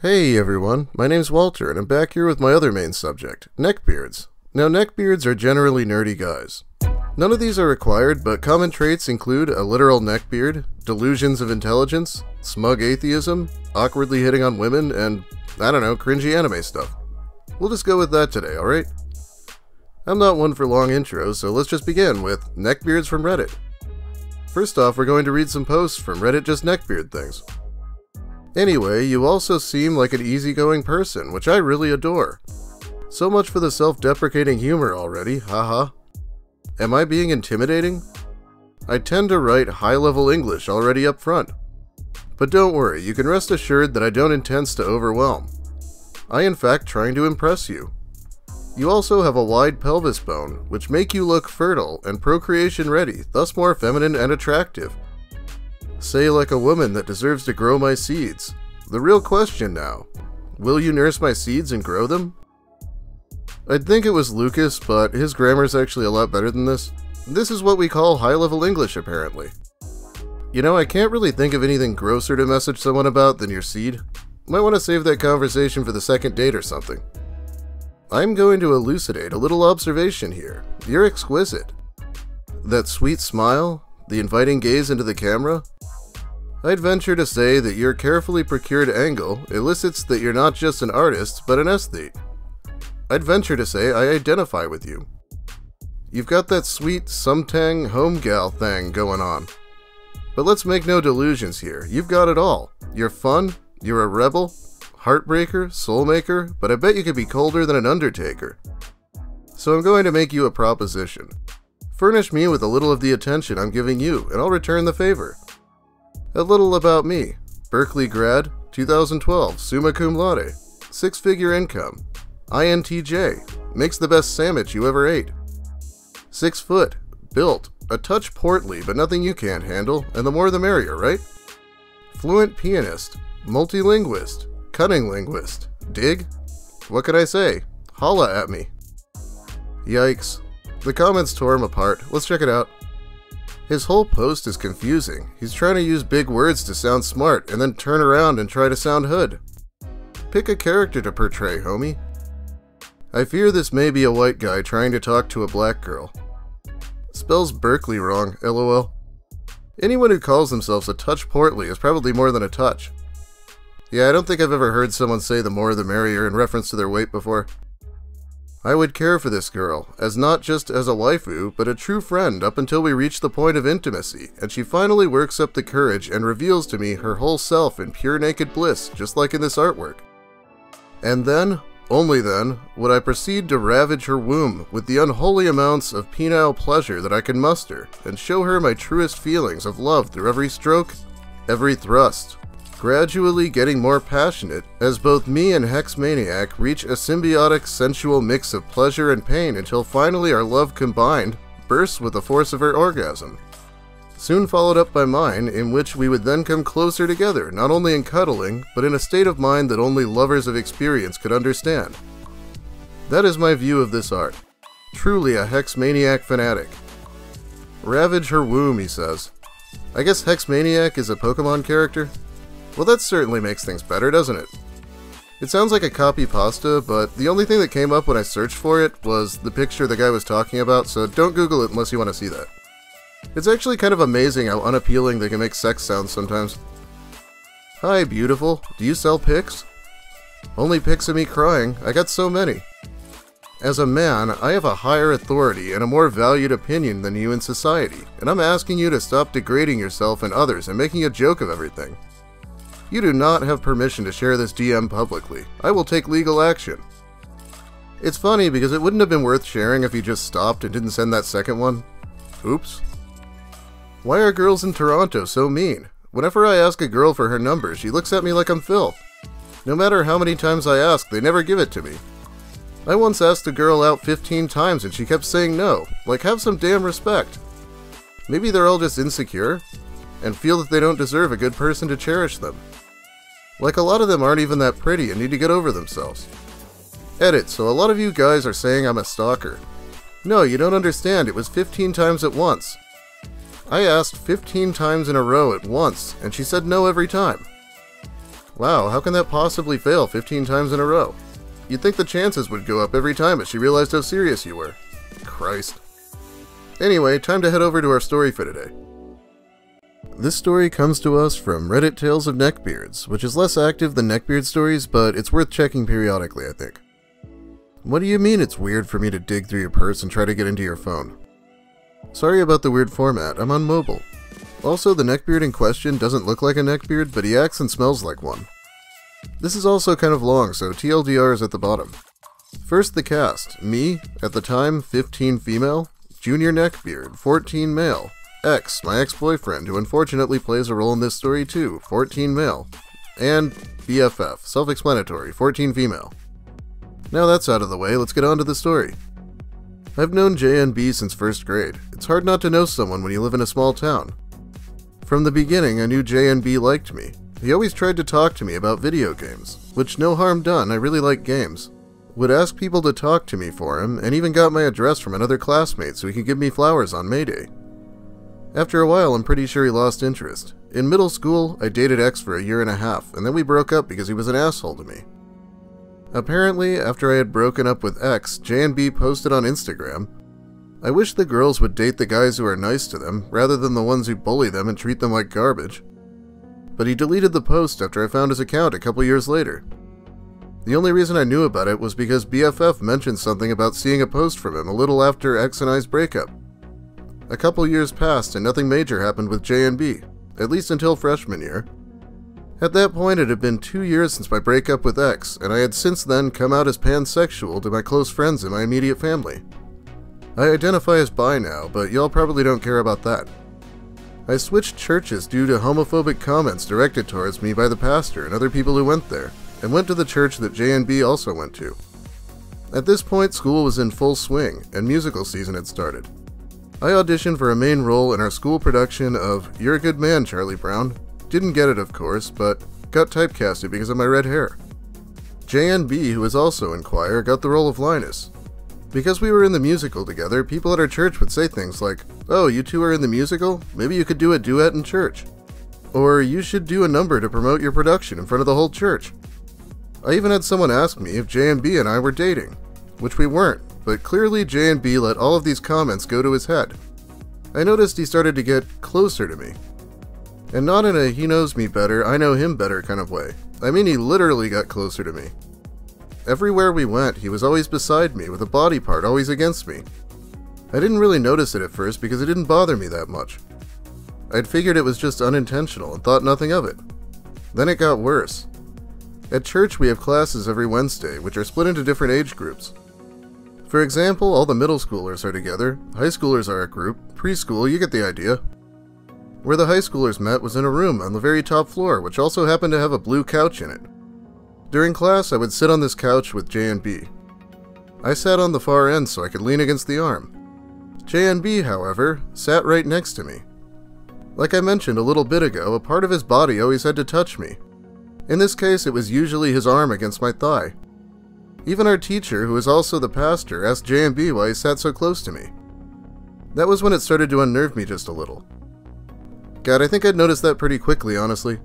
Hey everyone, my name's Walter and I'm back here with my other main subject, neckbeards. Now neckbeards are generally nerdy guys. None of these are required, but common traits include a literal neckbeard, delusions of intelligence, smug atheism, awkwardly hitting on women, and, I don't know, cringy anime stuff. We'll just go with that today, alright? I'm not one for long intros, so let's just begin with neckbeards from Reddit. First off, we're going to read some posts from Reddit Just Neckbeard Things. Anyway, you also seem like an easygoing person, which I really adore. So much for the self deprecating humor already, haha. Am I being intimidating? I tend to write high level English already up front. But don't worry, you can rest assured that I don't intend to overwhelm. I in fact trying to impress you. You also have a wide pelvis bone, which make you look fertile and procreation ready, thus more feminine and attractive. Say like a woman that deserves to grow my seeds. The real question now, will you nurse my seeds and grow them? I'd think it was Lucas, but his grammar's actually a lot better than this. This is what we call high-level English, apparently. You know, I can't really think of anything grosser to message someone about than your seed. Might want to save that conversation for the second date or something. I'm going to elucidate a little observation here. You're exquisite. That sweet smile, the inviting gaze into the camera, I'd venture to say that your carefully procured angle elicits that you're not just an artist, but an aesthete. I'd venture to say I identify with you. You've got that sweet sumtang home gal thing going on. But let's make no delusions here. You've got it all. You're fun, you're a rebel, heartbreaker, soulmaker, but I bet you could be colder than an undertaker. So I'm going to make you a proposition. Furnish me with a little of the attention I'm giving you, and I'll return the favor. A little about me. Berkeley grad, 2012, summa cum laude. Six figure income. INTJ. Makes the best sandwich you ever ate. Six foot. Built. A touch portly, but nothing you can't handle, and the more the merrier, right? Fluent pianist. Multilinguist. Cunning linguist. Dig? What could I say? Holla at me. Yikes. The comments tore him apart. Let's check it out. His whole post is confusing. He's trying to use big words to sound smart and then turn around and try to sound hood. Pick a character to portray, homie. I fear this may be a white guy trying to talk to a black girl. Spells Berkeley wrong, lol. Anyone who calls themselves a touch portly is probably more than a touch. Yeah, I don't think I've ever heard someone say the more the merrier in reference to their weight before. I would care for this girl, as not just as a waifu, but a true friend up until we reach the point of intimacy, and she finally works up the courage and reveals to me her whole self in pure naked bliss, just like in this artwork. And then, only then, would I proceed to ravage her womb with the unholy amounts of penile pleasure that I can muster, and show her my truest feelings of love through every stroke, every thrust, gradually getting more passionate as both me and Hex Maniac reach a symbiotic sensual mix of pleasure and pain until finally our love combined bursts with the force of her orgasm. Soon followed up by mine, in which we would then come closer together, not only in cuddling, but in a state of mind that only lovers of experience could understand. That is my view of this art. Truly a Hex Maniac fanatic. Ravage her womb, he says. I guess Hex Maniac is a Pokemon character? Well, that certainly makes things better, doesn't it? It sounds like a copy pasta, but the only thing that came up when I searched for it was the picture the guy was talking about, so don't Google it unless you want to see that. It's actually kind of amazing how unappealing they can make sex sounds sometimes. Hi, beautiful. Do you sell pics? Only pics of me crying. I got so many. As a man, I have a higher authority and a more valued opinion than you in society, and I'm asking you to stop degrading yourself and others and making a joke of everything. You do not have permission to share this DM publicly. I will take legal action. It's funny because it wouldn't have been worth sharing if you just stopped and didn't send that second one. Oops. Why are girls in Toronto so mean? Whenever I ask a girl for her number, she looks at me like I'm filth. No matter how many times I ask, they never give it to me. I once asked a girl out 15 times and she kept saying no. Like, have some damn respect. Maybe they're all just insecure and feel that they don't deserve a good person to cherish them. Like a lot of them aren't even that pretty and need to get over themselves. Edit, so a lot of you guys are saying I'm a stalker. No, you don't understand, it was 15 times at once. I asked 15 times in a row at once, and she said no every time. Wow, how can that possibly fail 15 times in a row? You'd think the chances would go up every time as she realized how serious you were. Christ. Anyway, time to head over to our story for today. This story comes to us from Reddit Tales of Neckbeards, which is less active than Neckbeard stories, but it's worth checking periodically, I think. What do you mean it's weird for me to dig through your purse and try to get into your phone? Sorry about the weird format, I'm on mobile. Also, the neckbeard in question doesn't look like a neckbeard, but he acts and smells like one. This is also kind of long, so TLDR is at the bottom. First, the cast. Me, at the time, 15 female. Junior Neckbeard, 14 male. X, my ex-boyfriend, who unfortunately plays a role in this story too, 14 male. And BFF, self-explanatory, 14 female. Now that's out of the way, let's get on to the story. I've known JNB since first grade. It's hard not to know someone when you live in a small town. From the beginning, I knew JNB liked me. He always tried to talk to me about video games, which no harm done, I really like games. Would ask people to talk to me for him, and even got my address from another classmate so he could give me flowers on May Day. After a while, I'm pretty sure he lost interest. In middle school, I dated X for a year and a half, and then we broke up because he was an asshole to me. Apparently, after I had broken up with X, B posted on Instagram, I wish the girls would date the guys who are nice to them, rather than the ones who bully them and treat them like garbage. But he deleted the post after I found his account a couple years later. The only reason I knew about it was because BFF mentioned something about seeing a post from him a little after X and I's breakup. A couple years passed and nothing major happened with JNB, at least until freshman year. At that point, it had been two years since my breakup with X, and I had since then come out as pansexual to my close friends and my immediate family. I identify as bi now, but y'all probably don't care about that. I switched churches due to homophobic comments directed towards me by the pastor and other people who went there, and went to the church that JNB also went to. At this point, school was in full swing, and musical season had started. I auditioned for a main role in our school production of You're a Good Man, Charlie Brown, didn't get it, of course, but got typecasted because of my red hair. JNB, who was also in choir, got the role of Linus. Because we were in the musical together, people at our church would say things like, Oh, you two are in the musical? Maybe you could do a duet in church. Or you should do a number to promote your production in front of the whole church. I even had someone ask me if JNB and I were dating, which we weren't, but clearly JNB let all of these comments go to his head. I noticed he started to get closer to me, and not in a he knows me better, I know him better kind of way. I mean, he literally got closer to me. Everywhere we went, he was always beside me, with a body part always against me. I didn't really notice it at first because it didn't bother me that much. I'd figured it was just unintentional and thought nothing of it. Then it got worse. At church, we have classes every Wednesday, which are split into different age groups. For example, all the middle schoolers are together, high schoolers are a group, preschool, you get the idea. Where the high schoolers met was in a room on the very top floor, which also happened to have a blue couch in it. During class, I would sit on this couch with JNB. I sat on the far end so I could lean against the arm. JNB, however, sat right next to me. Like I mentioned a little bit ago, a part of his body always had to touch me. In this case, it was usually his arm against my thigh. Even our teacher, who is also the pastor, asked JNB why he sat so close to me. That was when it started to unnerve me just a little. God, I think I'd noticed that pretty quickly, honestly.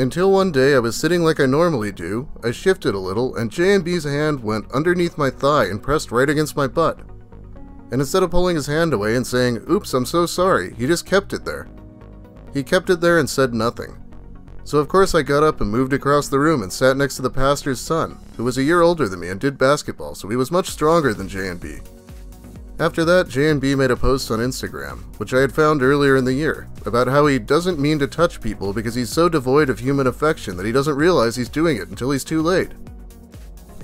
Until one day I was sitting like I normally do, I shifted a little, and JNB's hand went underneath my thigh and pressed right against my butt. And instead of pulling his hand away and saying, Oops, I'm so sorry, he just kept it there. He kept it there and said nothing. So of course I got up and moved across the room and sat next to the pastor's son, who was a year older than me and did basketball, so he was much stronger than JNB. After that, JNB made a post on Instagram, which I had found earlier in the year, about how he doesn't mean to touch people because he's so devoid of human affection that he doesn't realize he's doing it until he's too late.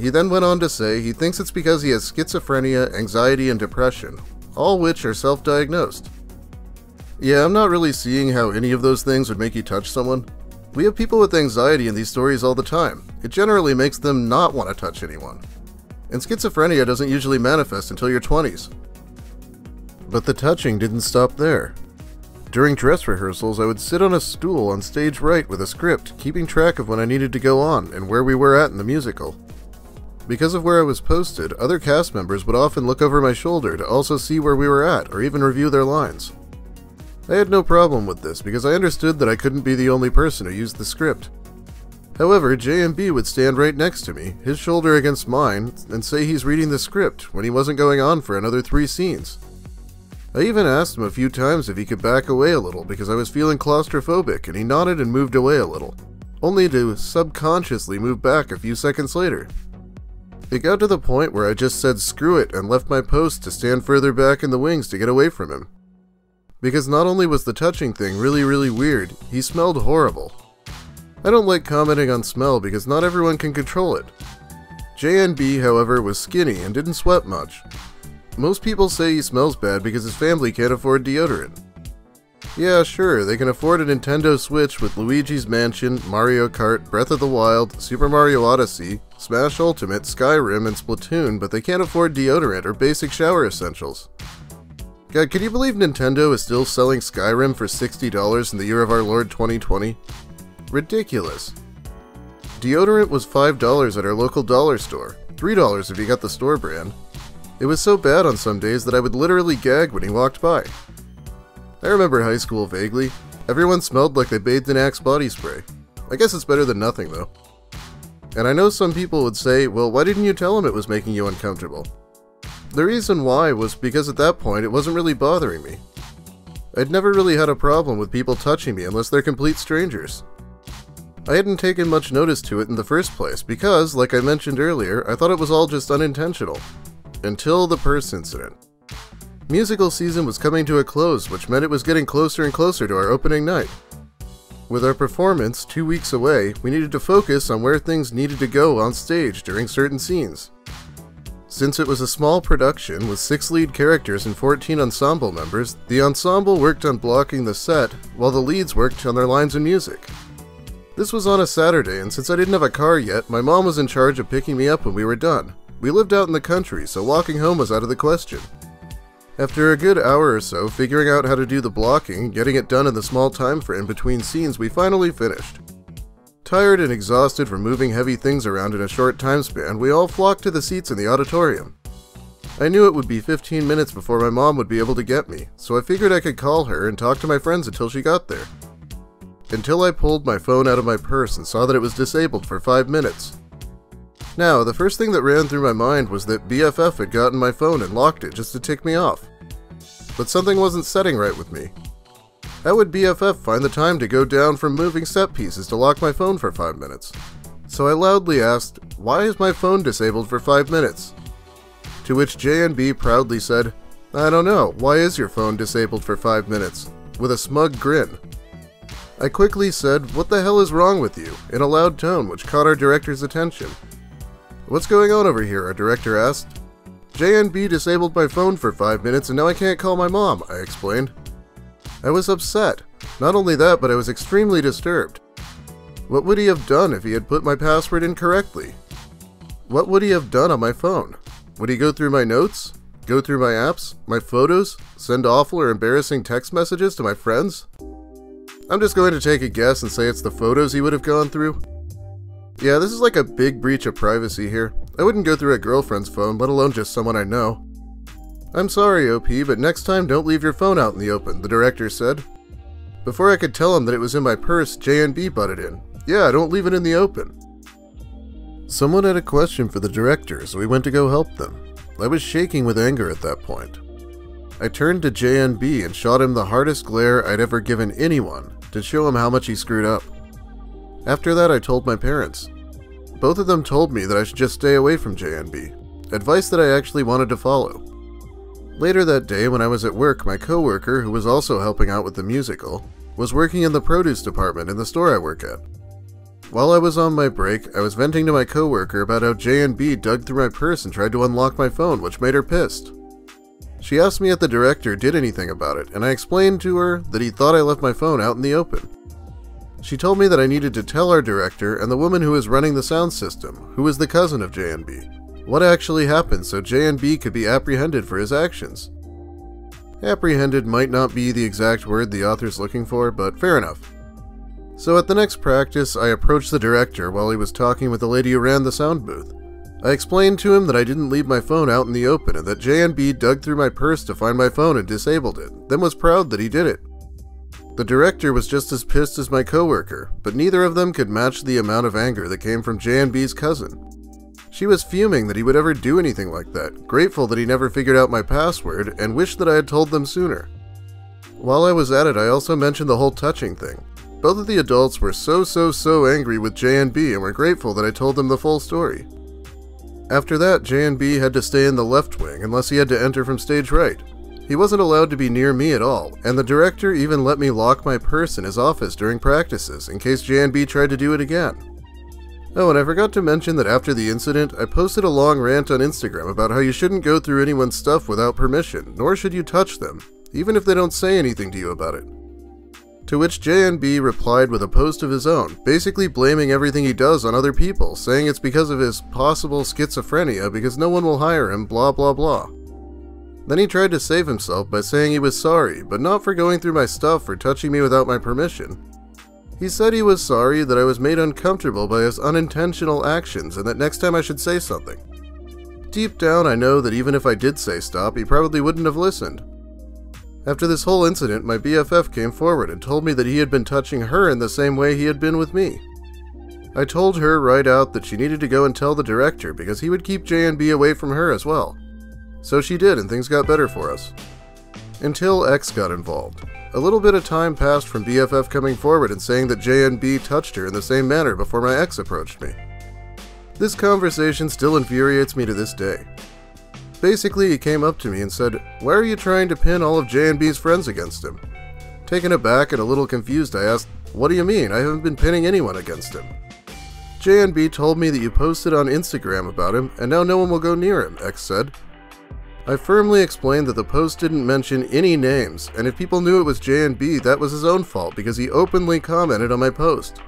He then went on to say he thinks it's because he has schizophrenia, anxiety, and depression, all which are self diagnosed. Yeah, I'm not really seeing how any of those things would make you touch someone. We have people with anxiety in these stories all the time. It generally makes them not want to touch anyone. And schizophrenia doesn't usually manifest until your 20s. But the touching didn't stop there. During dress rehearsals, I would sit on a stool on stage right with a script, keeping track of when I needed to go on and where we were at in the musical. Because of where I was posted, other cast members would often look over my shoulder to also see where we were at or even review their lines. I had no problem with this because I understood that I couldn't be the only person who used the script. However, JNB would stand right next to me, his shoulder against mine, and say he's reading the script when he wasn't going on for another three scenes. I even asked him a few times if he could back away a little because I was feeling claustrophobic, and he nodded and moved away a little, only to subconsciously move back a few seconds later. It got to the point where I just said screw it and left my post to stand further back in the wings to get away from him. Because not only was the touching thing really, really weird, he smelled horrible. I don't like commenting on smell because not everyone can control it. JNB, however, was skinny and didn't sweat much. Most people say he smells bad because his family can't afford deodorant. Yeah, sure, they can afford a Nintendo Switch with Luigi's Mansion, Mario Kart, Breath of the Wild, Super Mario Odyssey, Smash Ultimate, Skyrim, and Splatoon, but they can't afford deodorant or basic shower essentials. God, can you believe Nintendo is still selling Skyrim for $60 in the year of our Lord 2020? Ridiculous. Deodorant was $5 at our local dollar store, $3 if you got the store brand. It was so bad on some days that I would literally gag when he walked by. I remember high school vaguely. Everyone smelled like they bathed in Axe body spray. I guess it's better than nothing, though. And I know some people would say, well, why didn't you tell him it was making you uncomfortable? The reason why was because at that point it wasn't really bothering me. I'd never really had a problem with people touching me unless they're complete strangers. I hadn't taken much notice to it in the first place because, like I mentioned earlier, I thought it was all just unintentional. Until the purse incident. Musical season was coming to a close, which meant it was getting closer and closer to our opening night. With our performance two weeks away, we needed to focus on where things needed to go on stage during certain scenes. Since it was a small production with six lead characters and 14 ensemble members, the ensemble worked on blocking the set, while the leads worked on their lines and music. This was on a Saturday, and since I didn't have a car yet, my mom was in charge of picking me up when we were done. We lived out in the country, so walking home was out of the question. After a good hour or so figuring out how to do the blocking, getting it done in the small time frame between scenes, we finally finished. Tired and exhausted from moving heavy things around in a short time span, we all flocked to the seats in the auditorium. I knew it would be 15 minutes before my mom would be able to get me, so I figured I could call her and talk to my friends until she got there. Until I pulled my phone out of my purse and saw that it was disabled for 5 minutes. Now, the first thing that ran through my mind was that BFF had gotten my phone and locked it just to tick me off. But something wasn't setting right with me. How would BFF find the time to go down from moving set pieces to lock my phone for 5 minutes? So I loudly asked, Why is my phone disabled for 5 minutes? To which JNB proudly said, I don't know, why is your phone disabled for 5 minutes? With a smug grin. I quickly said, What the hell is wrong with you? in a loud tone which caught our director's attention. What's going on over here? Our director asked. JNB disabled my phone for five minutes and now I can't call my mom, I explained. I was upset. Not only that, but I was extremely disturbed. What would he have done if he had put my password incorrectly? What would he have done on my phone? Would he go through my notes? Go through my apps? My photos? Send awful or embarrassing text messages to my friends? I'm just going to take a guess and say it's the photos he would have gone through. Yeah, this is like a big breach of privacy here. I wouldn't go through a girlfriend's phone, let alone just someone I know. I'm sorry, OP, but next time don't leave your phone out in the open, the director said. Before I could tell him that it was in my purse, JNB butted in. Yeah, don't leave it in the open. Someone had a question for the director, so we went to go help them. I was shaking with anger at that point. I turned to JNB and shot him the hardest glare I'd ever given anyone to show him how much he screwed up. After that, I told my parents. Both of them told me that I should just stay away from JNB, advice that I actually wanted to follow. Later that day, when I was at work, my coworker, who was also helping out with the musical, was working in the produce department in the store I work at. While I was on my break, I was venting to my coworker about how JNB dug through my purse and tried to unlock my phone, which made her pissed. She asked me if the director did anything about it, and I explained to her that he thought I left my phone out in the open. She told me that I needed to tell our director and the woman who was running the sound system, who was the cousin of JNB, what actually happened so JNB could be apprehended for his actions. Apprehended might not be the exact word the author's looking for, but fair enough. So at the next practice, I approached the director while he was talking with the lady who ran the sound booth. I explained to him that I didn't leave my phone out in the open and that JNB dug through my purse to find my phone and disabled it, then was proud that he did it. The director was just as pissed as my coworker, but neither of them could match the amount of anger that came from JNB's cousin. She was fuming that he would ever do anything like that, grateful that he never figured out my password, and wished that I had told them sooner. While I was at it, I also mentioned the whole touching thing. Both of the adults were so so so angry with JNB and were grateful that I told them the full story. After that, JNB had to stay in the left wing unless he had to enter from stage right. He wasn't allowed to be near me at all, and the director even let me lock my purse in his office during practices in case JNB tried to do it again. Oh, and I forgot to mention that after the incident, I posted a long rant on Instagram about how you shouldn't go through anyone's stuff without permission, nor should you touch them, even if they don't say anything to you about it. To which JNB replied with a post of his own, basically blaming everything he does on other people, saying it's because of his possible schizophrenia because no one will hire him, blah blah blah. Then he tried to save himself by saying he was sorry, but not for going through my stuff or touching me without my permission. He said he was sorry that I was made uncomfortable by his unintentional actions and that next time I should say something. Deep down, I know that even if I did say stop, he probably wouldn't have listened. After this whole incident, my BFF came forward and told me that he had been touching her in the same way he had been with me. I told her right out that she needed to go and tell the director because he would keep JNB away from her as well. So she did, and things got better for us. Until X got involved. A little bit of time passed from BFF coming forward and saying that JNB touched her in the same manner before my ex approached me. This conversation still infuriates me to this day. Basically, he came up to me and said, Why are you trying to pin all of JNB's friends against him? Taken aback and a little confused, I asked, What do you mean? I haven't been pinning anyone against him. JNB told me that you posted on Instagram about him, and now no one will go near him, X said. I firmly explained that the post didn't mention any names, and if people knew it was JNB, that was his own fault because he openly commented on my post.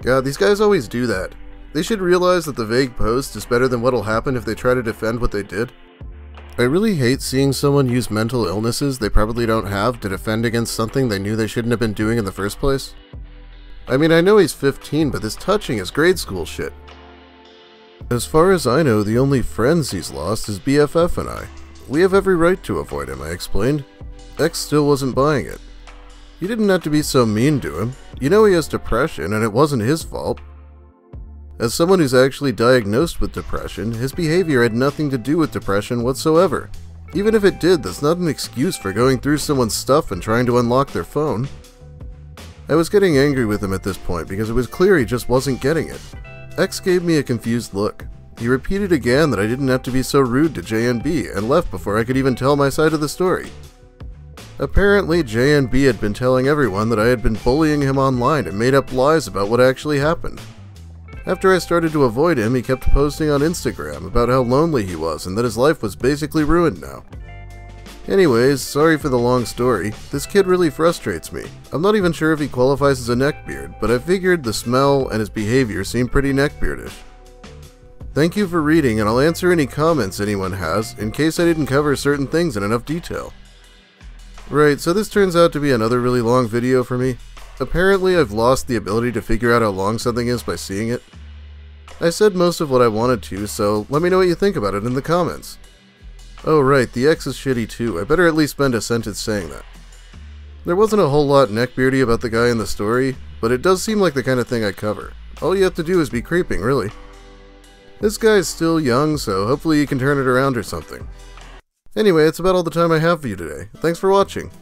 God, these guys always do that. They should realize that the vague post is better than what'll happen if they try to defend what they did. I really hate seeing someone use mental illnesses they probably don't have to defend against something they knew they shouldn't have been doing in the first place. I mean, I know he's 15, but this touching is grade school shit. As far as I know, the only friends he's lost is BFF and I. We have every right to avoid him, I explained. X still wasn't buying it. You didn't have to be so mean to him. You know he has depression, and it wasn't his fault. As someone who's actually diagnosed with depression, his behavior had nothing to do with depression whatsoever. Even if it did, that's not an excuse for going through someone's stuff and trying to unlock their phone. I was getting angry with him at this point because it was clear he just wasn't getting it. X gave me a confused look. He repeated again that I didn't have to be so rude to JNB and left before I could even tell my side of the story. Apparently, JNB had been telling everyone that I had been bullying him online and made up lies about what actually happened. After I started to avoid him, he kept posting on Instagram about how lonely he was and that his life was basically ruined now. Anyways, sorry for the long story. This kid really frustrates me. I'm not even sure if he qualifies as a neckbeard, but I figured the smell and his behavior seem pretty neckbeardish. Thank you for reading, and I'll answer any comments anyone has, in case I didn't cover certain things in enough detail. Right, so this turns out to be another really long video for me. Apparently I've lost the ability to figure out how long something is by seeing it. I said most of what I wanted to, so let me know what you think about it in the comments. Oh right, the X is shitty too, I better at least spend a sentence saying that. There wasn't a whole lot neckbeardy about the guy in the story, but it does seem like the kind of thing I cover. All you have to do is be creeping, really. This guy's still young, so hopefully you can turn it around or something. Anyway, it's about all the time I have for you today. Thanks for watching.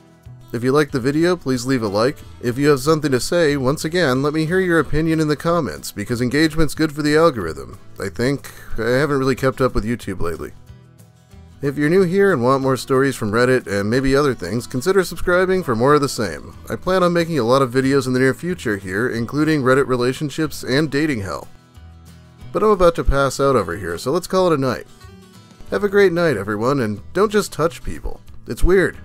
If you liked the video, please leave a like. If you have something to say, once again, let me hear your opinion in the comments, because engagement's good for the algorithm. I think. I haven't really kept up with YouTube lately. If you're new here and want more stories from Reddit and maybe other things, consider subscribing for more of the same. I plan on making a lot of videos in the near future here, including Reddit relationships and dating hell. But I'm about to pass out over here, so let's call it a night. Have a great night, everyone, and don't just touch people. It's weird.